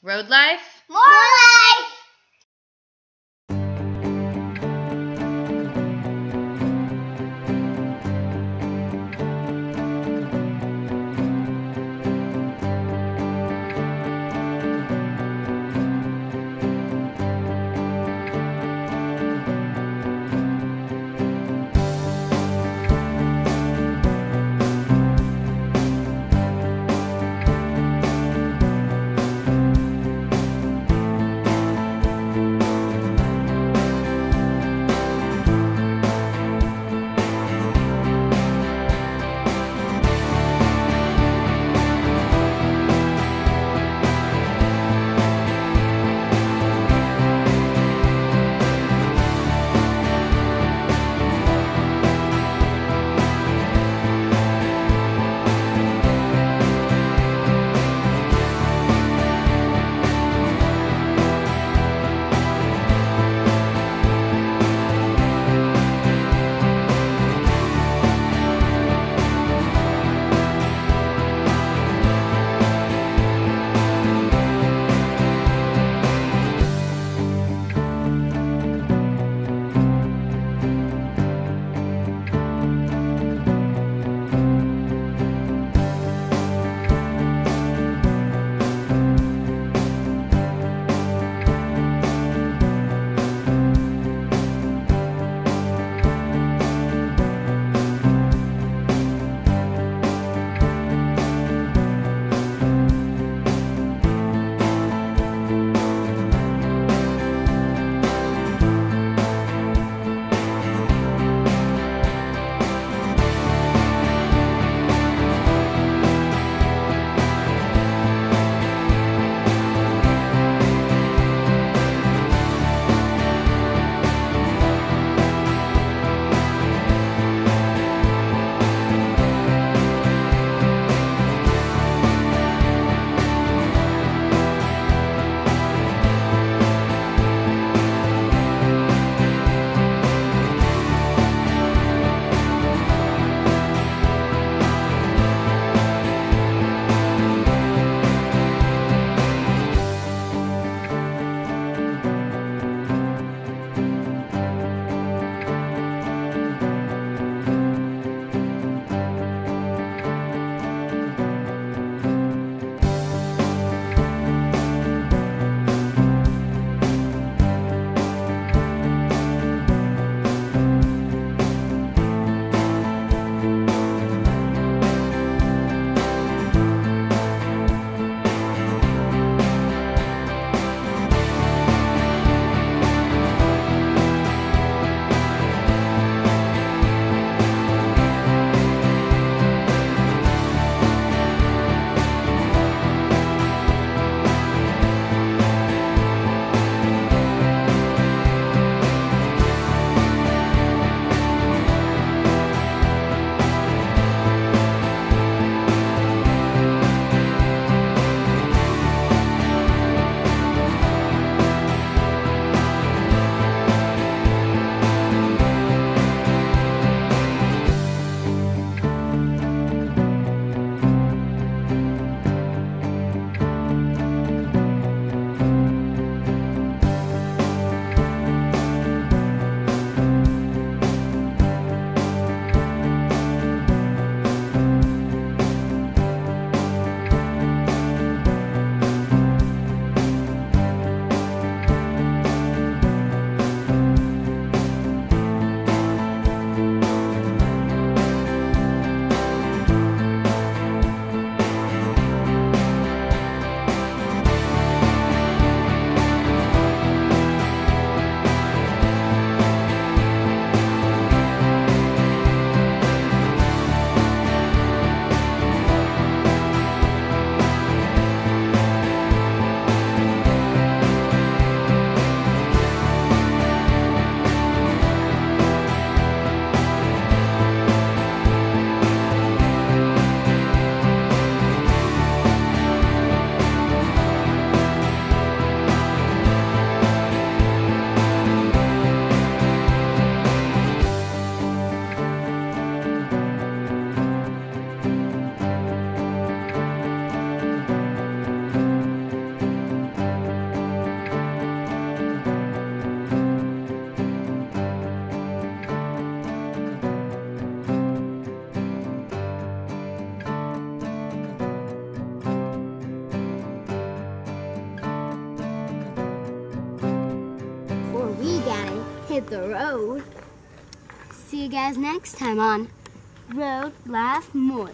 Road life? More life! Hit the road. See you guys next time on Road Laugh More.